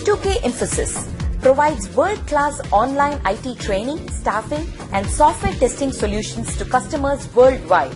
H2K Infosys provides world-class online IT training, staffing, and software testing solutions to customers worldwide.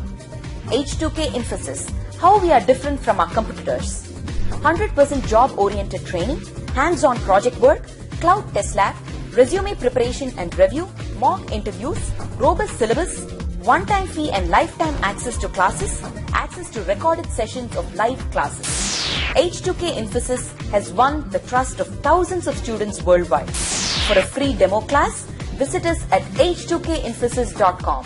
H2K Infosys, how we are different from our competitors. 100% job-oriented training, hands-on project work, cloud test lab, resume preparation and review, mock interviews, robust syllabus, one-time fee and lifetime access to classes, access to recorded sessions of live classes. H2K Infosys has won the trust of thousands of students worldwide. For a free demo class, visit us at h2kinfosys.com.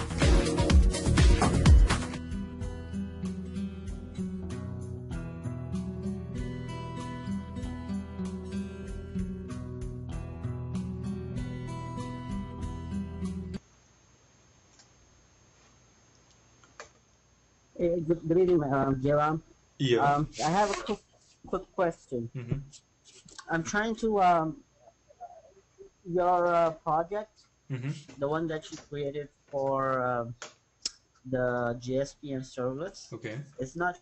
Hey, good, good evening, um, Jairam. Yeah. Um, I have a quick, question. Mhm. I'm trying to um, your uh, project, Mhm. the one that you created for um the JSP and servlets, Okay. it's not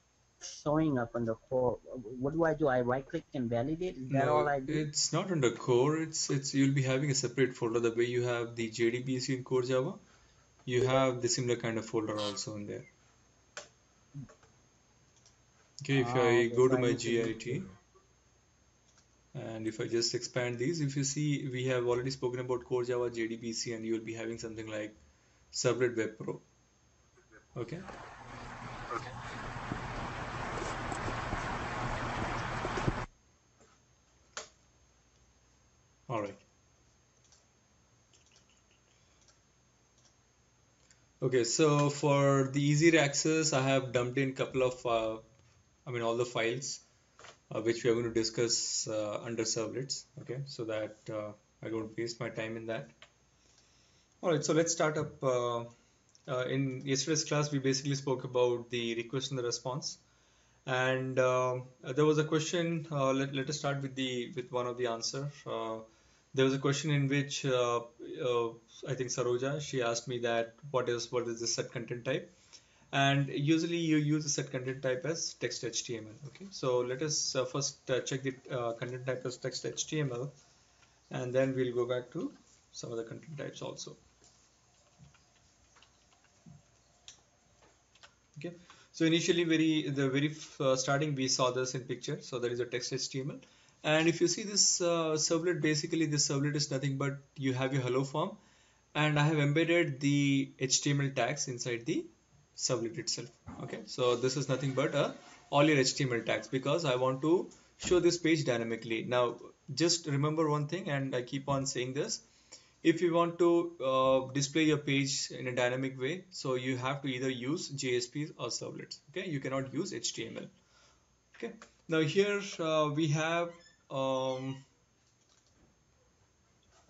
showing up on the core. What do I do? I right click and validate. Is that No, all I do? it's not under core. It's it's you'll be having a separate folder. The way you have the JDBC in core Java, you have the similar kind of folder also in there. Okay, if Ah, I okay, go to my need to do- GIT and if I just expand these, if you see, we have already spoken about core Java JDBC and you'll be having something like Servlet Web Pro. Okay. All right. Okay, so for the easier access, I have dumped in couple of, uh, I mean, all the files uh, which we are going to discuss uh, under servlets. Okay, so that uh, I don't waste my time in that. All right, so let's start up. Uh, uh, in yesterday's class, we basically spoke about the request and the response, and uh, there was a question. Let let us start with the with one of the answer. There was a question in which I think Saroja she asked me that what is what is the set content type, and usually you use the set content type as text HTML. Okay, so let us uh, first uh, check the uh, content type as text HTML, and then we'll go back to some other content types also. Okay, so initially very the very uh, starting we saw this in picture. So there is a text HTML, and if you see this uh, servlet, basically this servlet is nothing but you have your hello form, and I have embedded the HTML tags inside the servlet itself. Okay, so this is nothing but uh, all your HTML tags because I want to show this page dynamically. Now, just remember one thing, and I keep on saying this. If you want to uh, display your page in a dynamic way, so you have to either use JSPs or servlets. Okay, you cannot use HTML. Okay, now here uh, we have, um,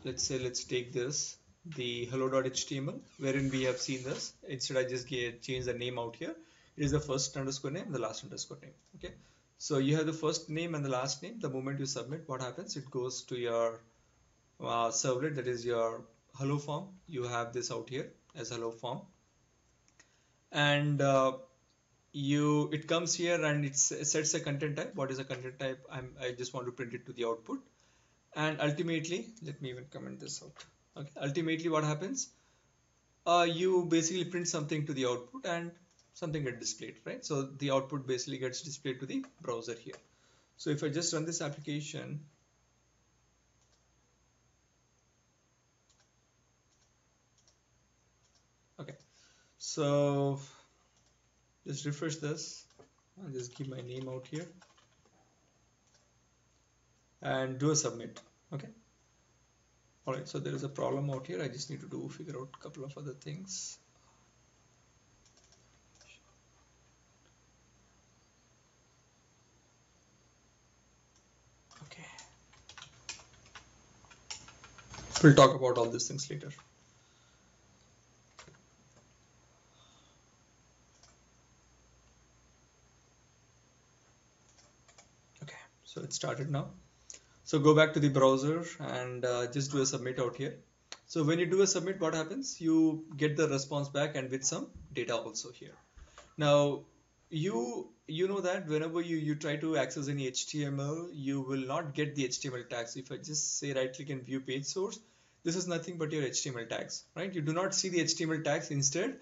let's say, let's take this, the hello.html, wherein we have seen this. Instead, I just get, change the name out here. It is the first underscore name, the last underscore name. Okay, so you have the first name and the last name. The moment you submit, what happens? It goes to your uh, servlet, that is your hello form. You have this out here as hello form, and uh, you it comes here and it sets a content type. What is a content type? I'm I just want to print it to the output, and ultimately, let me even comment this out. Okay, ultimately, what happens? Uh, you basically print something to the output and something gets displayed, right? So the output basically gets displayed to the browser here. So if I just run this application, okay, so just refresh this and just give my name out here and do a submit. Okay. All right, so there is a problem out here. I just need to do figure out a couple of other things. Okay. We'll talk about all these things later. Okay, so it started now. So go back to the browser and uh, just do a submit out here. So when you do a submit, what happens? You get the response back and with some data also here. Now, you you know that whenever you you try to access any HTML, you will not get the HTML tags. If I just say right click and view page source, this is nothing but your HTML tags, right? You do not see the HTML tags. Instead,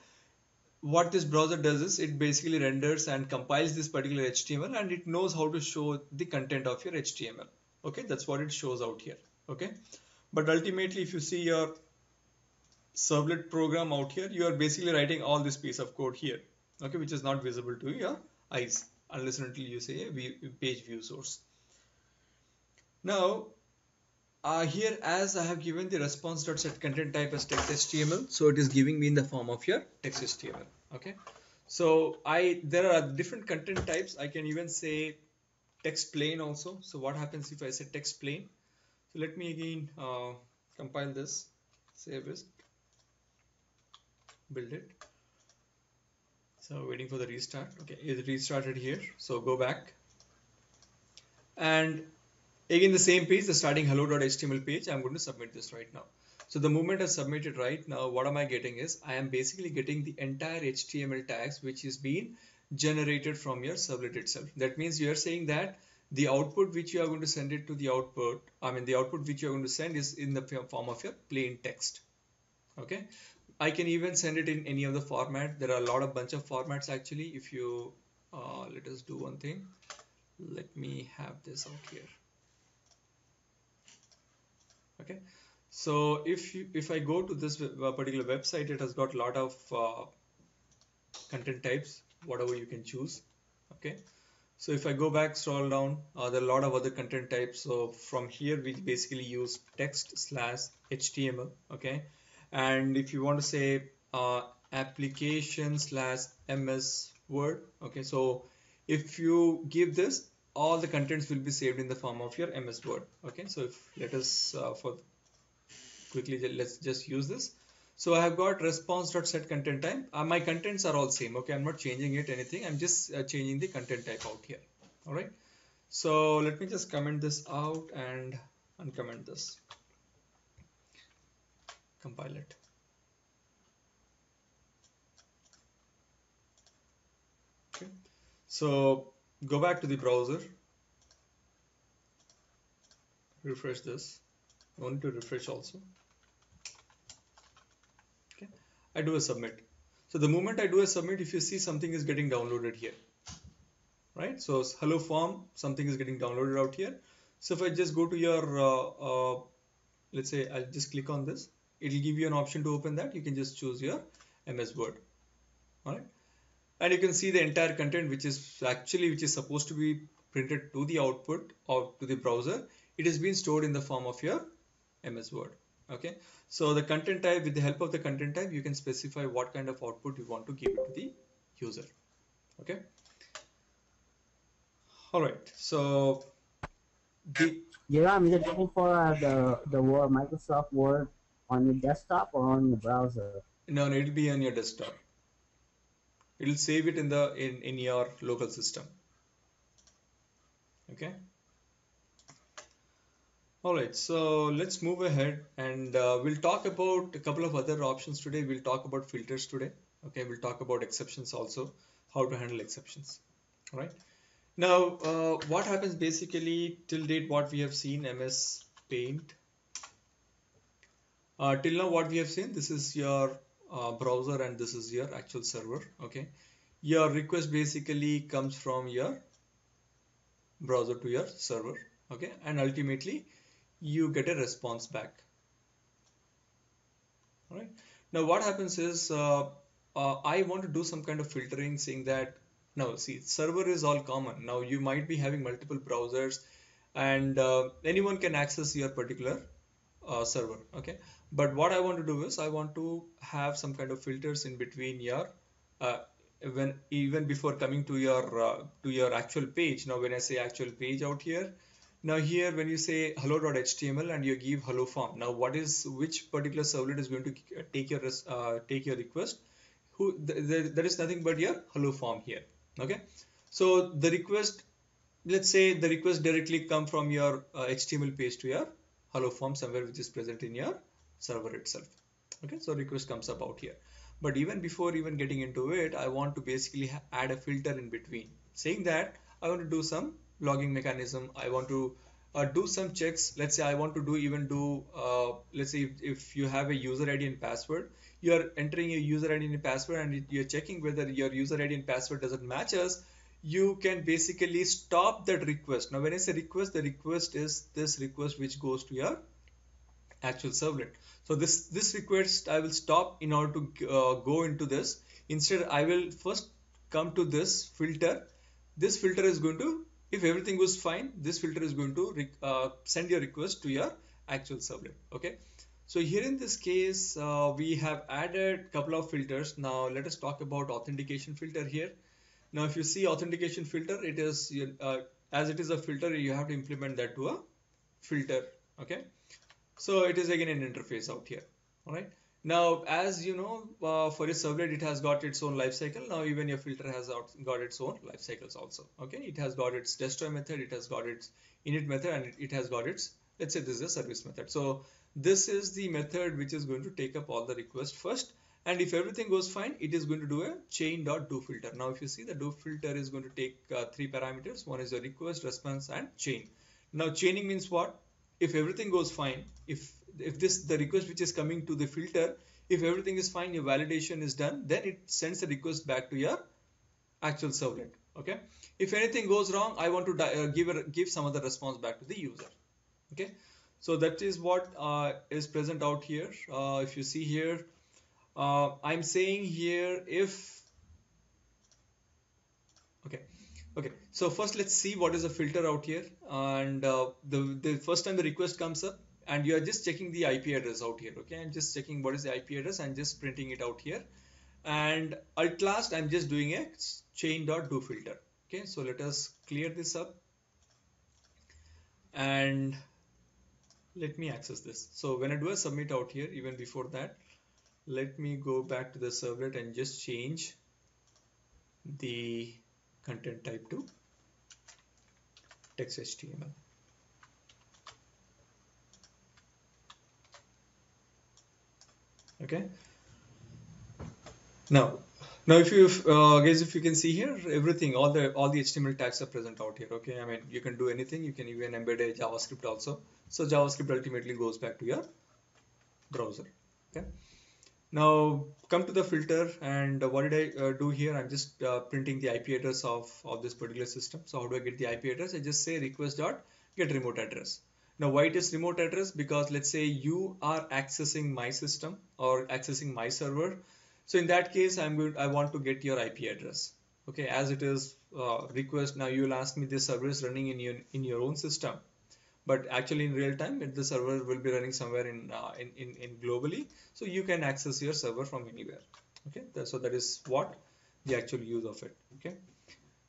what this browser does is it basically renders and compiles this particular HTML and it knows how to show the content of your HTML. Okay, that's what it shows out here. Okay, but ultimately, if you see your servlet program out here, you are basically writing all this piece of code here okay which is not visible to your eyes unless until you say a page view source. Now uh, here as I have given the response.set content type as text HTML so it is giving me in the form of your text HTML okay. So I there are different content types. I can even say text plain also. So what happens if I say text plain so let me again uh, compile this. Save it. Build it. So waiting for the restart. Okay it restarted here. So go back. And again the same page the starting hello.html page. I'm going to submit this right now. So the moment i submitted right now what am i getting is i am basically getting the entire html tags which is being generated from your servlet itself that means you are saying that the output which you are going to send it to the output i mean the output which you are going to send is in the form of your plain text okay I can even send it in any of the format. There are a lot of bunch of formats actually. If you uh, let us do one thing, let me have this out here. Okay, so if you, if I go to this particular website, it has got a lot of uh, content types, whatever you can choose. Okay, so if I go back, scroll down, uh, there are a lot of other content types. So from here, we basically use text slash HTML. Okay and if you want to say uh, application slash ms word okay so if you give this all the contents will be saved in the form of your ms word okay so if let us uh, for quickly let's just use this so I have got response.set content type. Uh, my contents are all same. Okay, I'm not changing it anything. I'm just uh, changing the content type out here. All right. So let me just comment this out and uncomment this compile it. Okay, so go back to the browser, refresh this. I want to refresh also. I do a submit. So the moment I do a submit, if you see something is getting downloaded here, right? So hello form, something is getting downloaded out here. So if I just go to your, uh, uh, let's say I'll just click on this, it'll give you an option to open that. You can just choose your ms word. All right and you can see the entire content which is actually which is supposed to be printed to the output or to the browser. It has been stored in the form of your ms word. Okay so the content type with the help of the content type you can specify what kind of output you want to give it to the user okay all right so the yeah i'm just looking for uh, the the word microsoft word on your desktop or on your browser? No, no, it'll be on your desktop. It'll save it in the in, in your local system. Okay. Alright, so let's move ahead and uh, we'll talk about a couple of other options today. We'll talk about filters today. Okay, we'll talk about exceptions also, how to handle exceptions. Alright. Now, uh, what happens basically till date what we have seen MS Paint uh, till now what we have seen this is your uh, browser and this is your actual server okay your request basically comes from your browser to your server okay and ultimately you get a response back. All right. Now what happens is uh, uh, I want to do some kind of filtering saying that now see server is all common. Now you might be having multiple browsers and uh, anyone can access your particular uh, server okay? But what I want to do is I want to have some kind of filters in between your uh, when even before coming to your uh, to your actual page. Now when I say actual page out here now here when you say hello.html and you give hello form now what is which particular servlet is going to take your uh, take your request? Who th th there is nothing but your hello form here okay? So the request let's say the request directly come from your html uh, page to your hello form somewhere which is present in your server itself okay? So request comes about here. But even before even getting into it I want to basically add a filter in between saying that I want to do some logging mechanism. I want to uh, do some checks. Let's say I want to do even do uh, let's say if, if, you have a user ID and password you are entering a user ID and password and you're checking whether your user ID and password doesn't match us you can basically stop that request. Now when I say request the request is this request which goes to your actual servlet. So this this request I will stop in order to uh, go into this. Instead I will first come to this filter. This filter is going to if everything was fine, this filter is going to uh, send your request to your actual servlet. Okay. So here in this case, uh, we have added couple of filters. Now let us talk about authentication filter here. Now if you see authentication filter, it is uh, as it is a filter, you have to implement that to a filter. Okay. So it is again an interface out here. All right. Now, as you know, uh, for a servlet, it has got its own life cycle. Now, even your filter has got its own life cycles also. Okay, it has got its destroy method, it has got its init method, and it, it has got its, let's say this is a service method. So this is the method which is going to take up all the requests first. And if everything goes fine, it is going to do a chain dot do filter. Now, if you see the do filter is going to take uh, three parameters. One is the request, response, and chain. Now, chaining means what? If everything goes fine, if if this the request which is coming to the filter if everything is fine your validation is done then it sends the request back to your actual servlet okay? If anything goes wrong i want to uh, give a, give some other response back to the user okay? So that is what uh, is present out here. Uh, if you see here uh, i'm saying here if okay okay. So first let's see what is the filter out here. And uh, the the first time the request comes up and you are just checking the IP address out here okay? I'm just checking what is the IP address and just printing it out here. And at last I'm just doing a chain dot do filter okay? So let us clear this up. And let me access this. So when I do a submit out here even before that let me go back to the servlet and just change the content type to text HTML okay. Now now if you uh, guys if you can see here everything all the all the html tags are present out here okay? I mean you can do anything. You can even embed a javascript also. So javascript ultimately goes back to your browser okay? Now come to the filter and what did i uh, do here? I'm just uh, printing the ip address of of this particular system. So how do i get the ip address? I just say request dot get remote address now why it is remote address? Because let's say you are accessing my system or accessing my server. So in that case, I'm going, I want to get your IP address. Okay, as it is uh, request. Now you will ask me this server is running in your in your own system, but actually in real time, the server will be running somewhere in uh, in, in in globally. So you can access your server from anywhere. Okay, so that is what the actual use of it. Okay.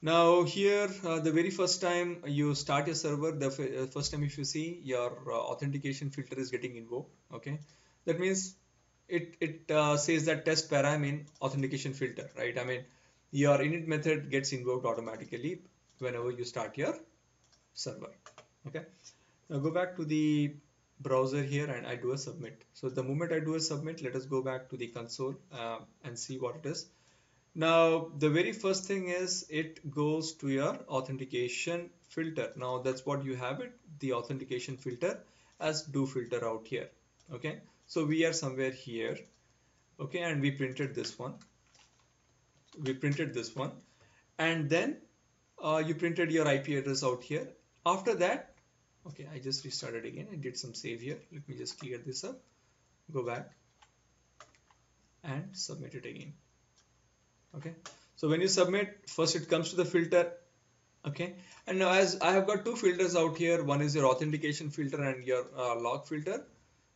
Now here, uh, the very first time you start your server, the uh, first time if you see your uh, authentication filter is getting invoked, okay? That means it, it uh, says that test param in authentication filter, right? I mean, your init method gets invoked automatically whenever you start your server, okay? Now go back to the browser here and I do a submit. So the moment I do a submit, let us go back to the console uh, and see what it is. Now, the very first thing is it goes to your authentication filter. Now, that's what you have it, the authentication filter as do filter out here. Okay, so we are somewhere here. Okay, and we printed this one. We printed this one, and then uh, you printed your IP address out here. After that, okay, I just restarted again. I did some save here. Let me just clear this up. Go back and submit it again okay? So when you submit first it comes to the filter okay? And now as I have got two filters out here one is your authentication filter and your uh, log filter.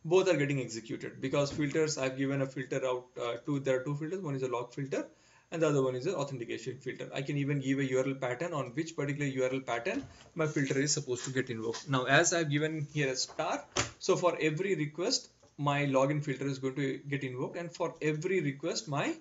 Both are getting executed because filters I've given a filter out uh, two there are two filters. One is a log filter and the other one is an authentication filter. I can even give a URL pattern on which particular URL pattern my filter is supposed to get invoked. Now as I've given here a star so for every request my login filter is going to get invoked and for every request my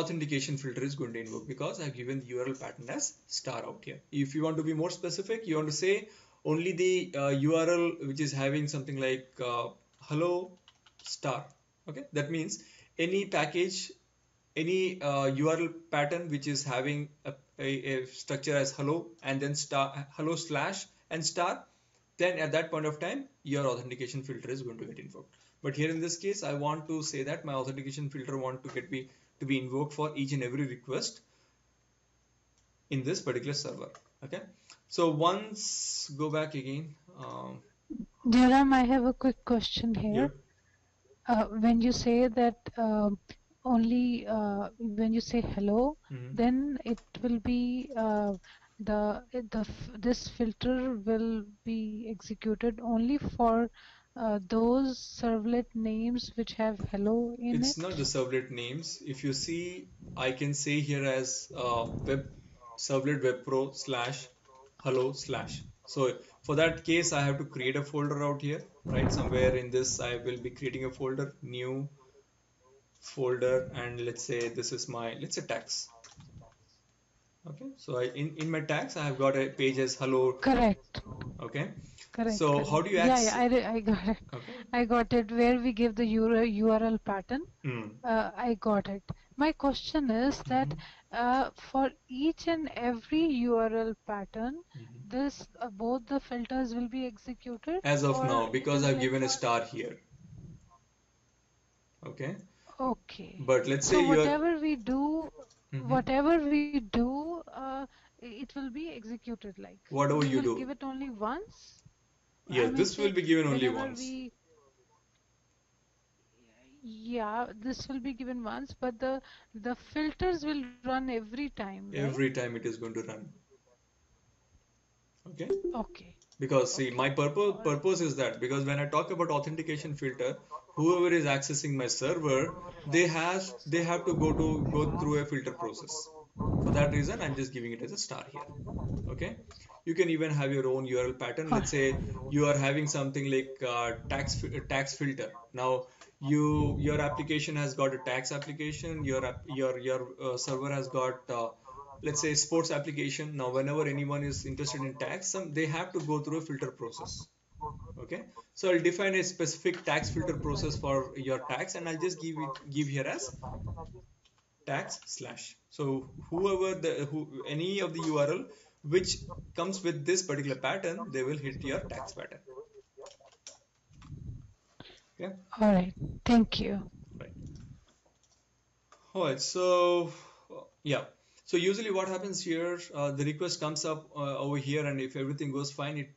authentication filter is going to invoke because I've given the URL pattern as star out here. If you want to be more specific, you want to say only the uh, URL which is having something like uh, hello star. Okay, that means any package any uh, URL pattern which is having a, a, a structure as hello and then star hello slash and star then at that point of time your authentication filter is going to get invoked but here in this case I want to say that my authentication filter want to get be to be invoked for each and every request in this particular server okay so once go back again um, I have a quick question here. yeah Uh, when you say that um only uh, when you say hello, mhm. then it will be uh, the the this filter will be executed only for uh, those servlet names which have hello in It's it. not the servlet names. If you see, I can say here as uh, web servlet web pro slash hello slash. So for that case, I have to create a folder out here, right? Somewhere in this, I will be creating a folder, new folder, and let's say this is my, let's say tags. Okay, so I, in, in my tags, I have got a page as hello. Correct, Okay, correct, so correct. how do you Yeah, access? yeah, I, I got it. Okay. I got it. Where we give the URL, pattern. Hmm. Uh, I got it. My question is that Mhm. uh, for each and every URL pattern, Mhm. this uh, both the filters will be executed, As of now, because I've like given a star here. Okay, okay. but let's So say you're. whatever we do, Mhm. whatever we do, uh, it will be executed like Whatever you do. give it only once. Yes, this will be given only once. we yeah, this will be given once, but the the filters will run every time, right? Every time it is going to run. Okay? Okay. Because see, my purpose purpose is that because when I talk about authentication filter, whoever is accessing my server, they have they have to go to go through a filter process. For that reason, I'm just giving it as a star here. Okay? You can even have your own URL pattern. Let's say you are having something like uh, tax tax filter. Now you your application has got a tax application. Your your your uh, server has got uh, let's say sports application. Now whenever anyone is interested in tax, some they have to go through a filter process. Okay, so I'll define a specific tax filter process for your tax, and I'll just give it give here as tax slash. So whoever the who any of the URL which comes with this particular pattern, they will hit your tax pattern. Okay, All right. Thank you. right. All right. So yeah. So usually what happens here, uh, the request comes up uh, over here, and if everything goes fine, it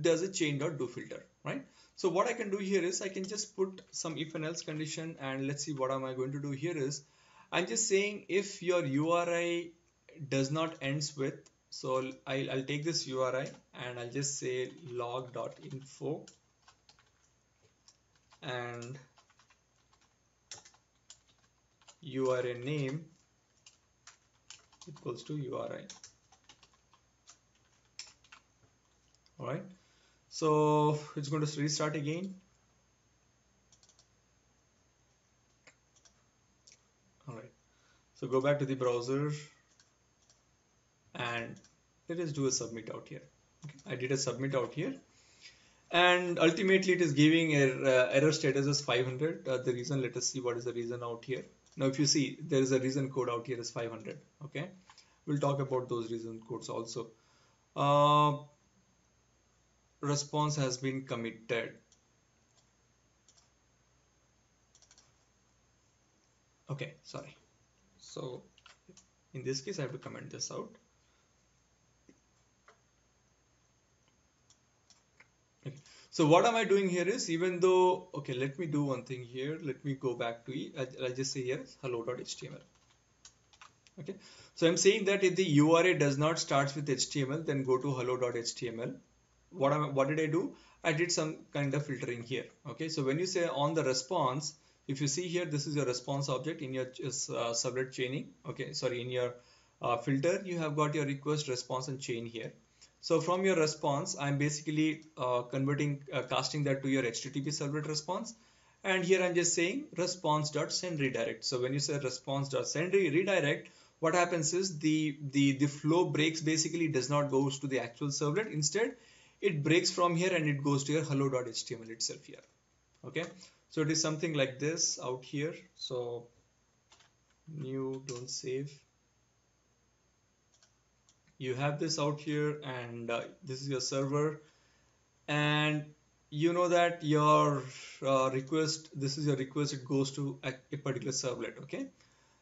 does a chain dot do filter, right? So what I can do here is I can just put some if and else condition, and let's see what am I going to do here is I'm just saying if your URI does not ends with, so I'll, I'll take this URI and I'll just say log.info and URI name equals to URI. All right. So it's going to restart again. All right. So go back to the browser and let us do a submit out here. Okay. I did a submit out here and ultimately it is giving a uh, error status as 500. Uh, the reason, let us see what is the reason out here. Now if you see there is a reason code out here is 500. Okay. We'll talk about those reason codes also. Uh, response has been committed. Okay, sorry. So in this case, I have to comment this out. So what am I doing here is even though, okay, let me do one thing here. Let me go back to. I'll, just say here hello.html. Okay. So I'm saying that if the URI does not start with HTML, then go to hello.html what am what did I do? I did some kind of filtering here. Okay, so when you say on the response, if you see here, this is your response object in your uh, servlet chaining. Okay, sorry, in your uh, filter, you have got your request, response, and chain here. So from your response, I'm basically uh, converting, uh, casting that to your HTTP servlet response. And here I'm just saying response.send redirect. So when you say response.send re redirect, what happens is the, the, the flow breaks basically does not goes to the actual servlet. Instead, it breaks from here and it goes to your hello.html itself here okay so it is something like this out here so new don't save you have this out here and uh, this is your server. And you know that your uh, request this is your request it goes to a, a, particular servlet okay?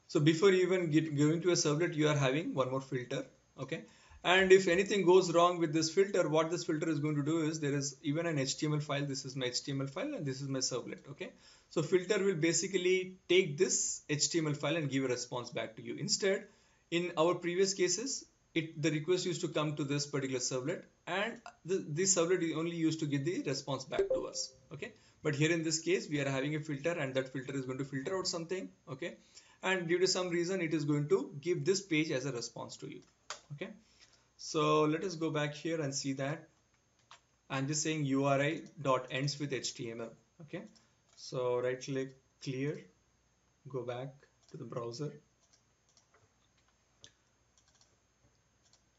So before you even get going to a servlet you are having one more filter okay? And if anything goes wrong with this filter what this filter is going to do is there is even an html file this is my html file and this is my servlet okay? So filter will basically take this html file and give a response back to you. Instead in our previous cases it the request used to come to this particular servlet and the, this servlet is only used to get the response back to us okay? But here in this case we are having a filter and that filter is going to filter out something okay? And due to some reason it is going to give this page as a response to you okay? So let us go back here and see that. I'm just saying URI dot ends with HTML okay? So right click clear go back to the browser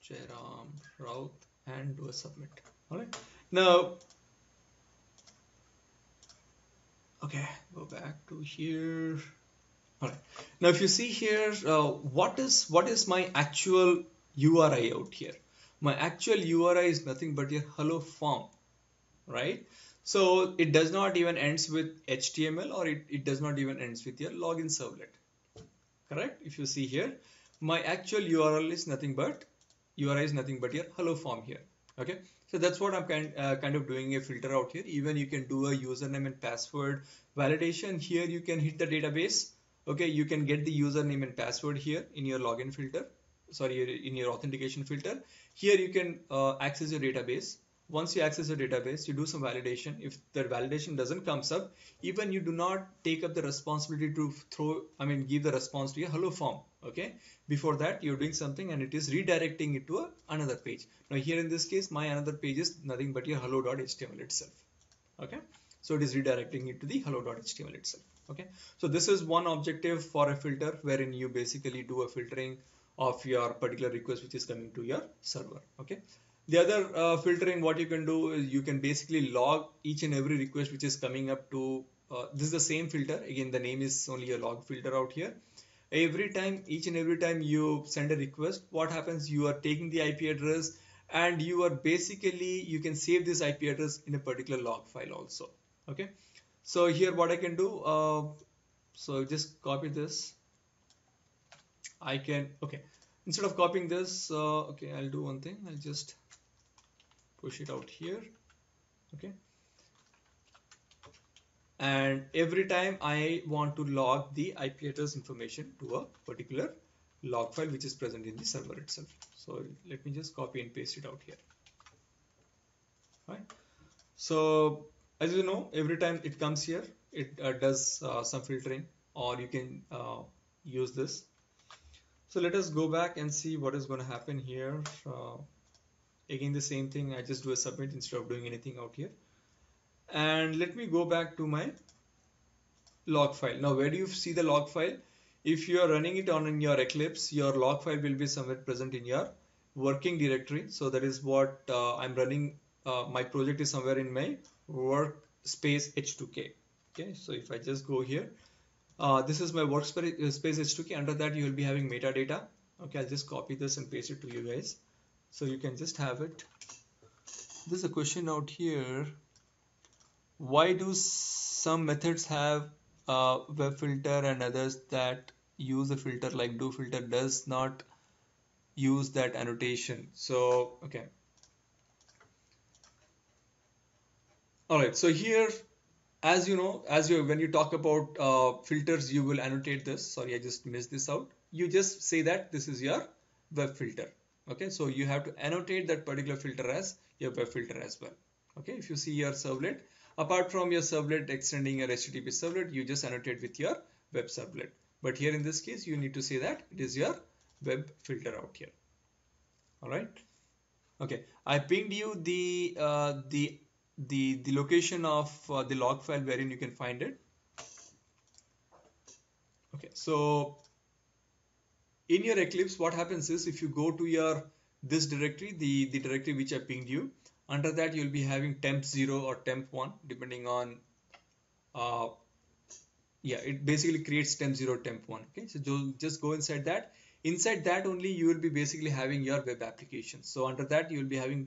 Jairam Raut and do a submit. Alright. Now, okay, go back to here. Alright. Now, if you see here, uh, what is what is my actual URI out here? My actual URI is nothing but your hello form, right? So it does not even ends with HTML or it, it does not even ends with your login servlet. Correct? If you see here, my actual URL is nothing but URI is nothing but your hello form here. Okay, so that's what I'm kind, uh, kind of doing a filter out here. Even you can do a username and password validation. Here you can hit the database. Okay, you can get the username and password here in your login filter. Sorry, in your authentication filter. Here you can uh, access your database once you access a database, you do some validation. If that validation doesn't comes up, even you do not take up the responsibility to throw, I mean, give the response to your hello form. Okay. Before that, you're doing something and it is redirecting it to a, another page. Now here in this case, my another page is nothing but your hello.html itself. Okay. So it is redirecting it to the hello.html itself. Okay. So this is one objective for a filter wherein you basically do a filtering of your particular request which is coming to your server. Okay. The other uh, filtering what you can do is you can basically log each and every request which is coming up to uh, this is the same filter. Again the name is only a log filter out here. Every time each and every time you send a request what happens? You are taking the IP address and you are basically you can save this IP address in a particular log file also. Okay? So here what I can do uh, so just copy this. I can okay. Instead of copying this uh, okay I'll do one thing. I'll just push it out here okay? And every time I want to log the IP address information to a particular log file which is present in the server itself. So let me just copy and paste it out here. Right so as you know every time it comes here it uh, does uh, some filtering or you can uh, use this. So let us go back and see what is going to happen here. Uh, again the same thing. I just do a submit instead of doing anything out here. And let me go back to my log file. Now where do you see the log file? If you are running it on in your Eclipse your log file will be somewhere present in your working directory. So that is what uh, I'm running uh, my project is somewhere in my workspace h2k okay so if I just go here uh, this is my workspace h2k under that you will be having metadata. Okay I'll just copy this and paste it to you guys so you can just have it. There's a question out here. Why do some methods have a web filter and others that use a filter like do filter does not use that annotation? So okay. All right so here as you know as you when you talk about uh, filters you will annotate this. Sorry I just missed this out. You just say that this is your web filter okay so you have to annotate that particular filter as your web filter as well. Okay if you see your servlet apart from your servlet extending your http servlet you just annotate with your web servlet. But here in this case you need to say that it is your web filter out here. All right? Okay i pinged you the uh, the the the location of uh, the log file wherein you can find it. Okay so in your Eclipse, what happens is if you go to your this directory, the, the directory which I pinged you, under that you'll be having temp 0 or temp 1 depending on uh, yeah it basically creates temp 0 temp 1 okay? So just go inside that. Inside that only you will be basically having your web application. So under that you will be having